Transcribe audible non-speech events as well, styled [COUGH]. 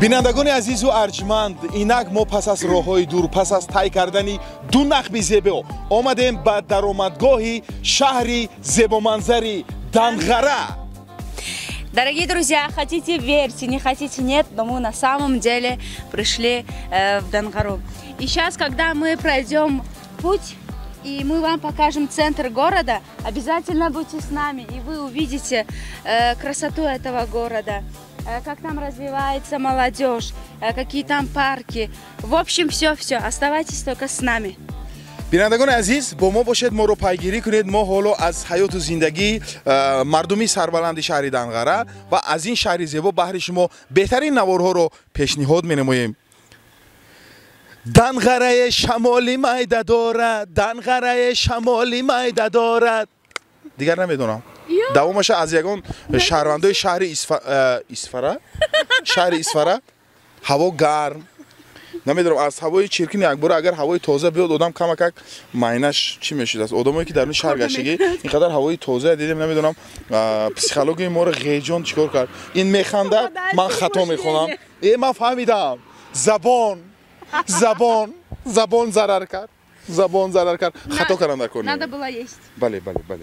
бинандагони азизу арҷманд инак мо пас аз роҳҳои дур пас аз тай кардани ду нахби зебо омадем ба даромадгоҳи шаҳри зебоманзари данғара Дорогие друзья, хотите верьте, не хотите нет, но мы на самом деле пришли э, в Дангару. И сейчас, когда мы пройдем путь, и мы вам покажем центр города, обязательно будьте с нами, и вы увидите э, красоту этого города. Э, как там развивается молодежь, э, какие там парки. В общем, все-все. Оставайтесь только с нами. бинандагони азиз бо мо бошед моро пайгирӣ кунед мо ҳоло аз ҳаёту зиндагии э, мардуми сарбаланди шаҳри данғара ва аз ин шаҳри зебо баҳри шумо беҳтарин наворҳоро пешниҳод менамоем данғарае шамоли майда дорад данғарае шамоли майда дорад дигар намедонам давомаша аз ягон шаҳрвандои шаҳри исфара? [LAUGHS] Шаҳри исфара? Ҳаво гарм. Намедонам аз ҳавои чиркин якбора агар ҳавои тоза биёд одам камакак майнаш чӣ мешудааст одамое ки дар шаҳр гаштагӣ ин қадар ҳавои тоза дидем намедонам психологияи моро ғеҷон чӣ кор кард. Ин механдад ман хато мехонам. Э ман фаҳмидам. Забон. Забон. Забон зарар кард. Забон зарар кард. Хато кардам дар кор надо было есть. Бале бале бале